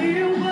caiu.